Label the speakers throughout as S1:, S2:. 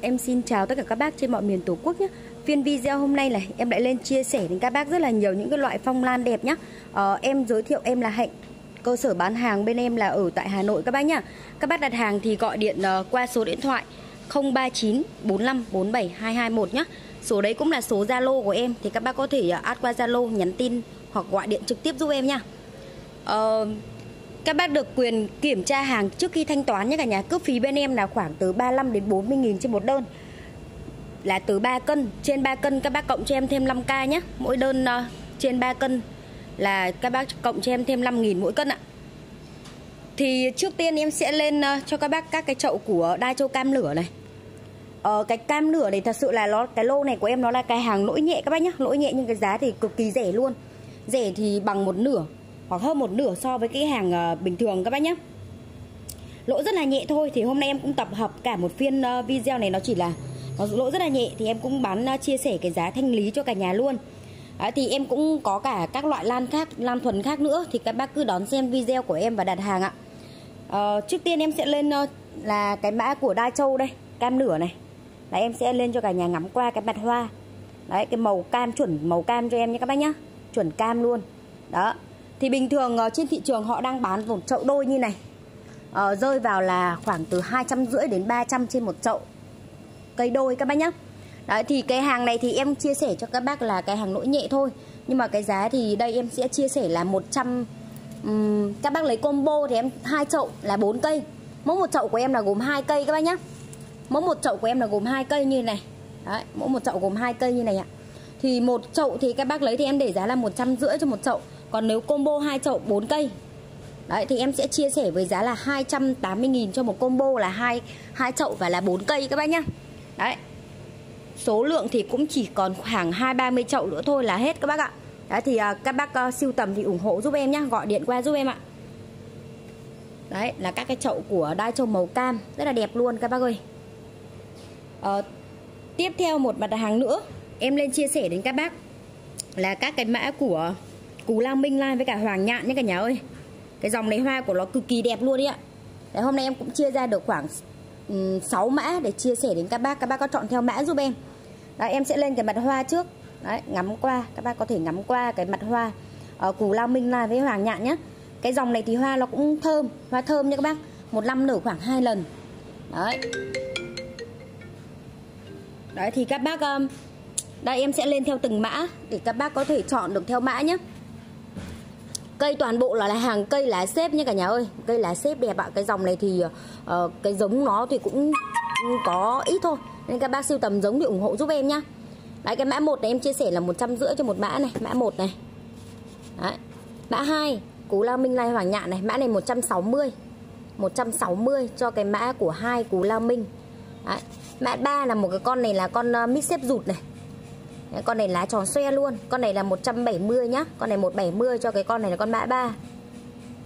S1: Em xin chào tất cả các bác trên mọi miền Tổ quốc nhé. Phiên video hôm nay là em lại lên chia sẻ đến các bác rất là nhiều những cái loại phong lan đẹp nhé ờ, Em giới thiệu em là Hạnh. Cơ sở bán hàng bên em là ở tại Hà Nội các bác nhá. Các bác đặt hàng thì gọi điện uh, qua số điện thoại 039 45 47 221 nhé Số đấy cũng là số Zalo của em Thì các bác có thể uh, add qua Zalo nhắn tin hoặc gọi điện trực tiếp giúp em nha uh, ờ, các bác được quyền kiểm tra hàng trước khi thanh toán nhé cả nhà. Cước phí bên em là khoảng từ 35 đến 40 nghìn trên một đơn. Là từ 3 cân Trên 3 cân các bác cộng cho em thêm 5k nhé. Mỗi đơn uh, trên 3 cân là các bác cộng cho em thêm 5 nghìn mỗi cân ạ. Thì trước tiên em sẽ lên uh, cho các bác các cái chậu của đa Châu Cam Lửa này. Ờ, cái cam lửa này thật sự là nó cái lô này của em nó là cái hàng lỗi nhẹ các bác nhá lỗi nhẹ nhưng cái giá thì cực kỳ rẻ luôn. Rẻ thì bằng một nửa hoặc hơn một nửa so với cái hàng ờ, bình thường các bác nhé. Lỗ rất là nhẹ thôi thì hôm nay em cũng tập hợp cả một phiên ờ, video này nó chỉ là nó lỗ rất là nhẹ thì em cũng bán ờ, chia sẻ cái giá thanh lý cho cả nhà luôn. À, thì em cũng có cả các loại lan khác lan thuần khác nữa thì các bác cứ đón xem video của em và đặt hàng ạ. À, trước tiên em sẽ lên là cái mã của đa châu đây cam nửa này. Đấy em sẽ lên cho cả nhà ngắm qua cái mặt hoa. Đấy cái màu cam chuẩn màu cam cho em nhé các bác nhá Chuẩn cam luôn. Đó thì bình thường ờ, trên thị trường họ đang bán một chậu đôi như này. Uh, Rơi vào là khoảng từ hai trăm rưỡi đến 300 trên một chậu. Cây đôi các bác nhá. Đấy thì cái hàng này thì em chia sẻ cho các bác là cái hàng lỗi nhẹ thôi. Nhưng mà cái giá thì đây em sẽ chia sẻ là 100 um, Các bác lấy combo thì em hai chậu là 4 cây. Mỗi một chậu của em là gồm hai cây các bác nhá. Mỗi một chậu của em là gồm hai cây như này. Đấy, mỗi một chậu gồm hai cây như này ạ. Thì một chậu thì các bác lấy thì em để giá là một trăm rưỡi cho một chậu còn nếu combo hai chậu 4 cây Đấy thì em sẽ chia sẻ với giá là 280.000 cho một combo là hai hai chậu và là 4 cây các bác nhá. Đấy. Số lượng thì cũng chỉ còn khoảng 2 30 chậu nữa thôi là hết các bác ạ. Đấy thì uh, các bác uh, siêu tầm thì ủng hộ giúp em nhá, gọi điện qua giúp em ạ. Đấy là các cái chậu của đai châu màu cam rất là đẹp luôn các bác ơi. Uh, tiếp theo một mặt hàng nữa em lên chia sẻ đến các bác là các cái mã của Cú Lang Minh lan với cả Hoàng Nhạn nhé cả nhà ơi. Cái dòng này hoa của nó cực kỳ đẹp luôn đấy ạ. Đấy, Hôm nay em cũng chia ra được khoảng ừ, um, 6 mã để chia sẻ đến các bác. Các bác có chọn theo mã giúp em. Đấy, Em sẽ lên cái mặt hoa trước. Đấy, ngắm qua. Các bác có thể ngắm qua cái mặt hoa ờ, ở Cù Lao Minh lan với Hoàng Nhạn nhé. Cái dòng này thì hoa nó cũng thơm Hoa thơm nha các bác. Một năm nở khoảng 2 lần. Đấy. Đấy thì các bác um, Đây em sẽ lên theo từng mã Để các bác có thể chọn được theo mã nhé. Cây toàn bộ là, là hàng cây lá xếp nha cả nhà ơi. Cây lá xếp đẹp ạ. Cái dòng này thì uh, cái giống nó thì cũng có ít thôi. Nên các bác siêu tầm giống thì ủng hộ giúp em nhá. Đấy cái mã một này em chia sẻ là một trăm rưỡi cho một mã này. Mã một này. Đấy. Mã hai, Cú Lao Minh Lai Hoàng Nhạn này. Mã này 160 160 cho cái mã của hai Cú Lao Minh. Đấy. Mã 3 là một cái con này là con ờ, uh, mix xếp rụt này. Đấy, con này lá tròn xoe luôn. Con này là 170 nhá. Con này 170 cho cái con này là con mã 3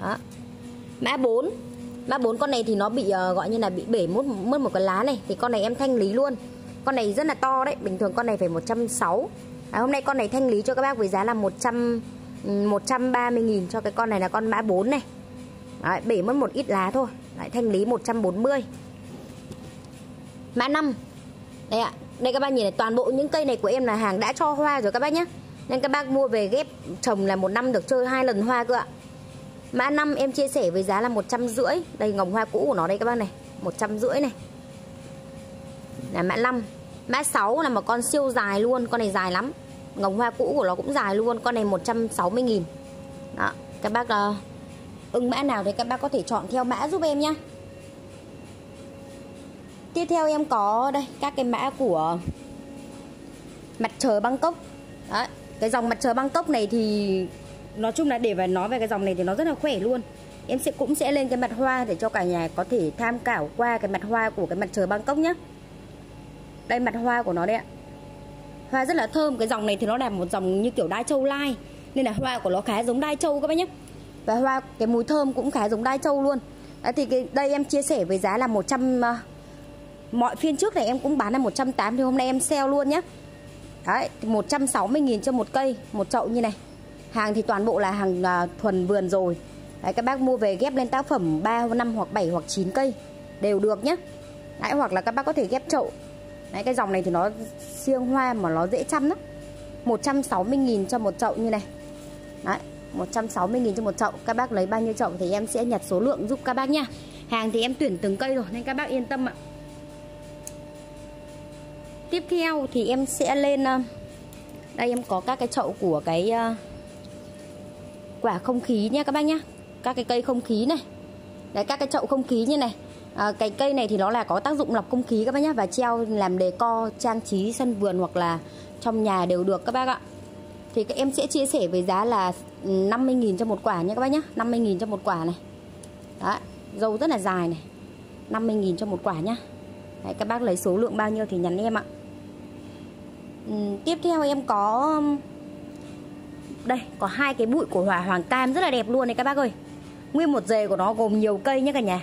S1: Đó. Mã 4 Mã 4 con này thì nó bị uh, gọi như là bị bể mất, mất một cái lá này. Thì con này em thanh lý luôn. Con này rất là to đấy. Bình thường con này phải 160 à, Hôm nay con này thanh lý cho các bác với giá là 100 130.000 ừ, cho cái con này là con mã 4 này. Đấy, bể mất một ít lá thôi. Đấy, thanh lý 140 Mã 5 Đây ạ đây các bác nhìn này toàn bộ những cây này của em là hàng đã cho hoa rồi các bác nhé nên các bác mua về ghép trồng là một năm được chơi hai lần hoa cơ ạ. Mã năm em chia sẻ với giá là một trăm rưỡi. Đây ngồng hoa cũ của nó đây các bác này. Một trăm rưỡi này. Là mã 5 mã 6 là một con siêu dài luôn con này dài lắm. Ngồng hoa cũ của nó cũng dài luôn con này 160 nghìn. Đó các bác uh, ưng mã nào thì các bác có thể chọn theo mã giúp em nhé Tiếp theo em có đây các cái mã của mặt trời Bangkok. Đấy, cái dòng mặt trời Bangkok này thì nói chung là để mà nói về cái dòng này thì nó rất là khỏe luôn. Em sẽ cũng sẽ lên cái mặt hoa để cho cả nhà có thể tham khảo qua cái mặt hoa của cái mặt trời Bangkok nhé đây mặt hoa của nó đây ạ. Hoa rất là thơm cái dòng này thì nó là một dòng như kiểu đai châu lai nên là hoa của nó khá giống đai châu các bác nhé và hoa cái mùi thơm cũng khá giống đai châu luôn. Đấy, thì cái, đây em chia sẻ với giá là 100 Mọi phiên trước này em cũng bán là 180 thì hôm nay em sale luôn nhé Đấy 160.000 cho một cây Một chậu như này. Hàng thì toàn bộ là hàng uh, thuần vườn rồi. Đấy các bác mua về ghép lên tác phẩm 3, 5 hoặc 7 hoặc 9 cây Đều được nhé Đấy hoặc là các bác có thể ghép chậu. Đấy cái dòng này thì nó siêng hoa mà nó dễ chăm lắm. 160.000 cho một chậu như này. Đấy 160.000 cho một chậu. Các bác lấy bao nhiêu chậu thì em sẽ nhặt số lượng giúp các bác nha Hàng thì em tuyển từng cây rồi nên các bác yên tâm ạ. Tiếp theo thì em sẽ lên ờ, Đây em có các cái chậu của cái ờ, Quả không khí nha các bác nhá. Các cái cây không khí này. Đấy các cái chậu không khí như này. À, Cái cây này thì nó là có tác dụng lọc không khí các bác nhá Và treo làm đề co trang trí sân vườn hoặc là trong nhà đều được các bác ạ. Thì các em sẽ chia sẻ với giá là ừ, 50.000 cho một quả nha các bác nhá. 50.000 cho một quả này. Đó dâu rất là dài này. 50.000 cho một quả nhá. Đấy, các bác lấy số lượng bao nhiêu thì nhắn em ạ. Ừ, tiếp theo em có um, Đây, có hai cái bụi của hỏa hoàng cam rất là đẹp luôn này các bác ơi. Nguyên một rề của nó gồm nhiều cây nhé cả nhà.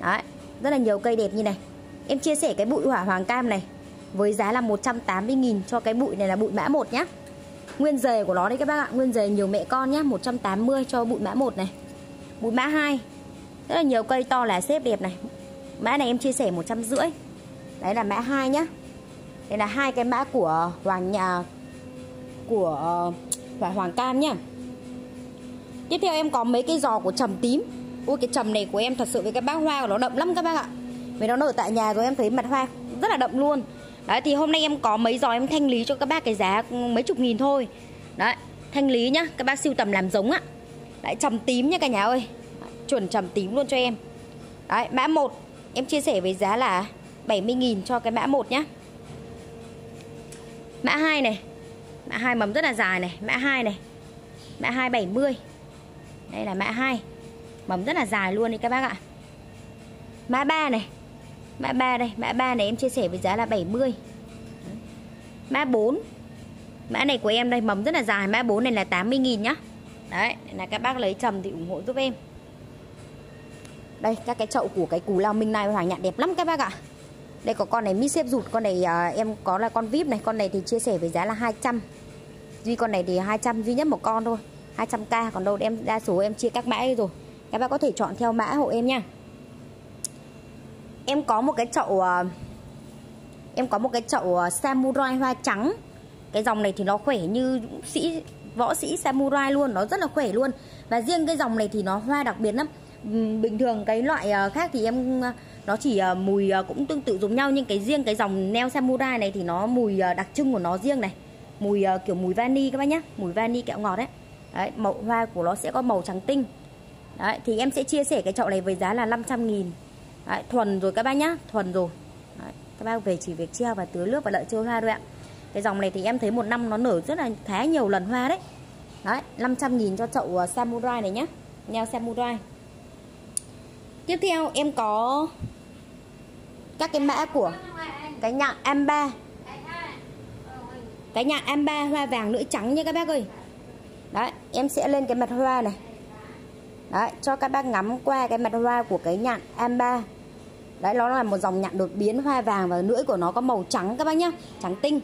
S1: Đấy, rất là nhiều cây đẹp như này. Em chia sẻ cái bụi hỏa hoàng cam này Với giá là 180.000 cho cái bụi này là bụi mã 1 nhá. Nguyên rề của nó đấy các bác ạ Nguyên rề nhiều mẹ con nhá 180 cho bụi mã 1 này. Bụi mã 2 Rất là nhiều cây to là xếp đẹp này. Mã này em chia sẻ 150 Đấy là mã 2 nhá. Đây là hai cái mã của Hoàng nhà, Của ờ, Hỏa Hoàng Cam nhá. Tiếp theo em có mấy cái giò của trầm tím. Ui, cái trầm này của em thật sự với cái bác hoa của nó đậm lắm các bác ạ. Vì nó nở tại nhà rồi em thấy mặt hoa rất là đậm luôn. Đấy, thì hôm nay em có mấy giò em thanh lý cho các bác cái giá mấy chục nghìn thôi. Đấy, thanh lý nhá, Các bác siêu tầm làm giống ạ. Đấy, trầm tím nha cả nhà ơi. Chuẩn trầm tím luôn cho em. Đấy, mã 1 Em chia sẻ với giá là 70.000 cho cái mã 1 nhá. Mã 2 này. Mã 2 mầm rất là dài này. Mã 2 này. Mã 2 70 Đây là mã 2 Mầm rất là dài luôn đi các bác ạ. Mã 3 này. Mã 3 đây. Mã 3 này em chia sẻ với giá là 70 Mã 4 Mã này của em đây, mầm rất là dài. Mã 4 này là 80.000 nhá. Đấy là các bác lấy trầm thì ủng hộ giúp em. Đây, các cái chậu của cái củ lao minh này hoàng nhạn đẹp lắm các bác ạ. Đây có con này mít xếp rụt Con này à, em có là con vip này Con này thì chia sẻ với giá là 200 Duy con này thì 200 duy nhất một con thôi 200k còn đâu em đa số em chia các mã rồi. Các bạn có thể chọn theo mã hộ em nha. Em có một cái chậu à, em có một cái chậu à, samurai hoa trắng. Cái dòng này thì nó khỏe như sĩ võ sĩ samurai luôn nó rất là khỏe luôn. Và riêng cái dòng này thì nó hoa đặc biệt lắm. Bình thường cái loại à, khác thì em à, nó chỉ ờ, mùi ờ, cũng tương tự giống nhau nhưng cái riêng cái dòng neo samurai này thì nó mùi ờ, đặc trưng của nó riêng này. Mùi kiểu mùi vani các bác nhá mùi vani kẹo ngọt đấy. Đấy, màu hoa của nó sẽ có màu trắng tinh. Đấy, thì em sẽ chia sẻ cái chậu này với giá là 500 nghìn. Đấy, thuần rồi các bác nhá thuần rồi. Đấy, các bác về chỉ việc treo và tưới nước và đợi chơi hoa thôi ạ. Cái dòng này thì em thấy một năm nó nở rất là khá nhiều lần hoa đấy. Đấy 500 nghìn cho chậu samurai này nhá neo samurai. Tiếp theo em có các cái mã của cái nhạn am3 cái nhạn am3 hoa vàng lưỡi trắng nha các bác ơi. Đấy em sẽ lên cái mặt hoa này. Đấy cho các bác ngắm qua cái mặt hoa của cái nhạn am3 đấy nó là một dòng nhạn đột biến hoa vàng và lưỡi của nó có màu trắng các bác nhá trắng tinh.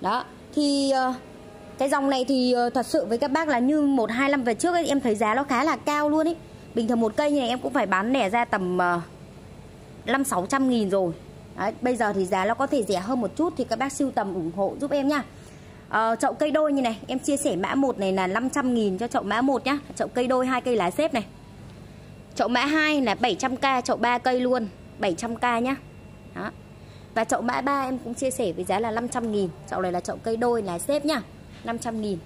S1: Đó thì ờ, cái dòng này thì ờ, thật sự với các bác là như một hai năm về trước ấy, em thấy giá nó khá là cao luôn ấy. Bình thường một cây như này em cũng phải bán lẻ ra tầm ờ, năm uh, sáu trăm nghìn rồi. Đấy, bây giờ thì giá nó có thể rẻ hơn một chút thì các bác sưu tầm ủng hộ giúp em nha à, ờ, chậu cây đôi như này em chia sẻ mã 1 này là 500 nghìn cho chậu mã 1 nhá. Chậu cây đôi hai cây lá xếp này. Chậu mã 2 là 700k chậu 3 cây luôn 700k nhá. Đó. Và chậu mã 3 em cũng chia sẻ với giá là 500 nghìn. Chậu này là chậu cây đôi lá xếp nhá. 500 nghìn.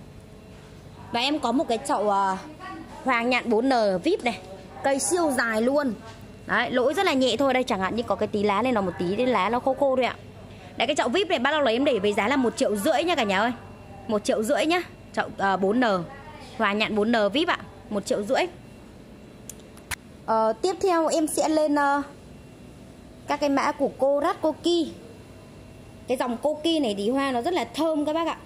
S1: Và em có một cái chậu uh, hoàng nhạn 4N VIP này. Cây siêu dài luôn. Đấy, lỗi rất là nhẹ thôi. Đây chẳng hạn như có cái tí lá này là một tí đến lá nó khô khô thôi ạ. Đấy cái chậu VIP này bác lấy em để với giá là một triệu rưỡi nha cả nhà ơi. Một triệu rưỡi nhá. Chậu ờ, uh, 4N Hòa nhạn 4N VIP ạ. Một triệu rưỡi. Uh, Tiếp theo em sẽ lên uh, Các cái mã của cô Rat Koki Cái dòng Koki này thì hoa nó rất là thơm các bác ạ.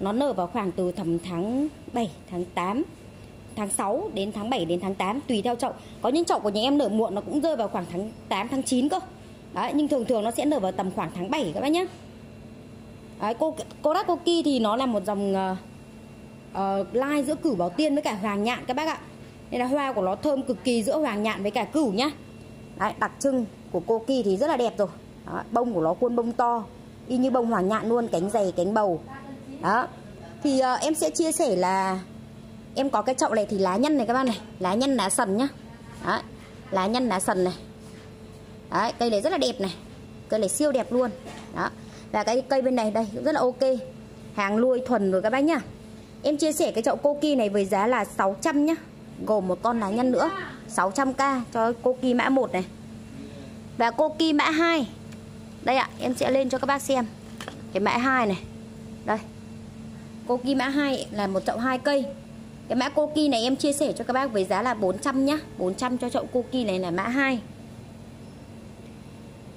S1: Nó nở vào khoảng từ tầm tháng 7, tháng 8 tháng 6 đến tháng 7 đến tháng 8 tùy theo chậu. Có những chậu của nhà em nở muộn nó cũng rơi vào khoảng tháng 8 tháng 9 cơ. Đấy, nhưng thường thường nó sẽ nở vào tầm khoảng tháng 7 các bác nhé Đấy, cô cô thì nó là một dòng uh, uh, lai giữa cửu bảo tiên với cả hoàng nhạn các bác ạ. Nên là hoa của nó thơm cực kỳ giữa hoàng nhạn với cả cửu nhá. Đấy, đặc trưng của cô ki thì rất là đẹp rồi. Đó, bông của nó khuôn bông to y như bông hoàng nhạn luôn cánh dày cánh bầu. Đó thì uh, em sẽ chia sẻ là em có cái chậu này thì lá nhân này các bác này. Lá nhân lá sần nhá. Đấy, lá nhân lá sần này. Đấy cây này rất là đẹp này. Cây này siêu đẹp luôn. Đó. Và cái cây bên này đây cũng rất là ok. Hàng nuôi thuần rồi các bác nhá. Em chia sẻ cái chậu cô kỳ này với giá là 600 nhá. Gồm một con lá nhân nữa. 600k cho cô kỳ mã 1 này. Và cô kỳ mã 2 đây ạ em sẽ lên cho các bác xem. Cái mã 2 này. Đây. Cô kỳ mã 2 là một chậu hai cây cái mã Koki này em chia sẻ cho các bác với giá là 400 nhá. 400 cho chậu Koki này là mã 2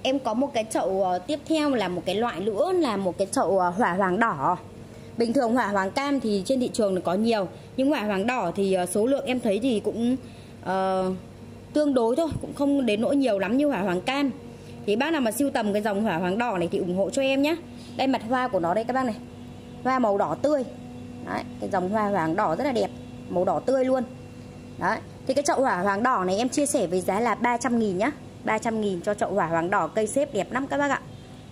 S1: Em có một cái chậu ờ, tiếp theo là một cái loại nữa là một cái chậu ờ, hỏa hoàng đỏ. Bình thường hỏa hoàng cam thì trên thị trường có nhiều Nhưng hỏa hoàng đỏ thì ờ, số lượng em thấy thì cũng uh, tương đối thôi Cũng không đến nỗi nhiều lắm như hỏa hoàng cam. Thì bác nào mà siêu tầm cái dòng hỏa hoàng đỏ này thì ủng hộ cho em nhé Đây mặt hoa của nó đây các bác này. Hoa màu đỏ tươi. Đấy, cái dòng hoa hoàng đỏ rất là đẹp Màu đỏ tươi luôn. Đấy, thì cái chậu hỏa hoàng đỏ này em chia sẻ với giá là 300 nghìn nhá. 300 nghìn cho chậu hỏa hoàng đỏ cây xếp đẹp lắm các bác ạ.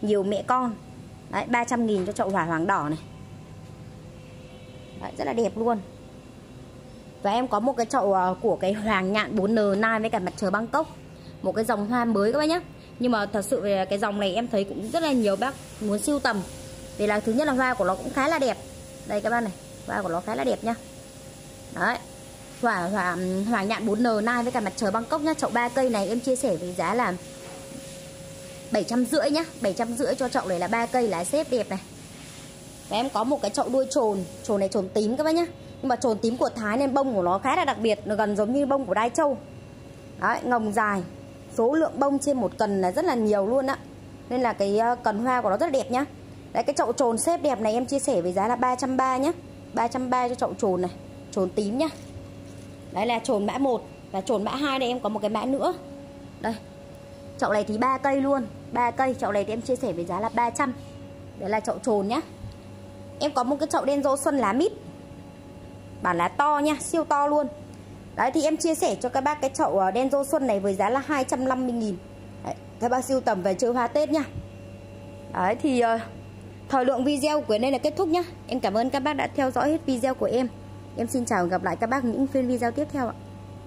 S1: Nhiều mẹ con. Đấy 300 nghìn cho chậu hỏa hoàng đỏ này. Đấy, Rất là đẹp luôn. Và em có một cái chậu ờ, của cái hoàng nhạn 4N nai với cả mặt trời Bangkok. Một cái dòng hoa mới các bác nhé Nhưng mà thật sự về cái dòng này em thấy cũng rất là nhiều bác muốn siêu tầm. Vì là thứ nhất là hoa của nó cũng khá là đẹp. Đây các bác này. Hoa của nó khá là đẹp nhá Đấy. Hỏa hỏa hoàng nhạn 4N nai với cả mặt trời Bangkok nhá. Chậu 3 cây này em chia sẻ với giá là 750 nhá. 750 cho chậu này là 3 cây lá xếp đẹp này. Và em có một cái chậu đuôi trồn. Trồn này trồn tím các bác nhá. Nhưng mà trồn tím của Thái nên bông của nó khá là đặc biệt, nó gần giống như bông của Đai Châu. Đấy, ngồng dài. Số lượng bông trên một cần là rất là nhiều luôn á. Nên là cái ờ, cần hoa của nó rất là đẹp nhá. Đấy, cái chậu trồn xếp đẹp này em chia sẻ với giá là 330 nhá. 330 cho chậu trồn này. Trồn tím nhá. Đấy là trồn mã 1 Và trồn mã 2 đây em có một cái mã nữa. Đây. Chậu này thì ba cây luôn. Ba cây Chậu này thì em chia sẻ với giá là 300 Đấy là chậu trồn nhá. Em có một cái chậu đen rô xuân lá mít. Bản lá to nha Siêu to luôn. Đấy thì em chia sẻ cho các bác cái chậu ờ, đen rô xuân này với giá là 250 nghìn. Đấy, Các bác siêu tầm về chơi hoa Tết nha Đấy thì uh, Thời lượng video của đây là kết thúc nhá. Em cảm ơn các bác đã theo dõi hết video của em. Em xin chào và gặp lại các bác những phiên video tiếp theo ạ.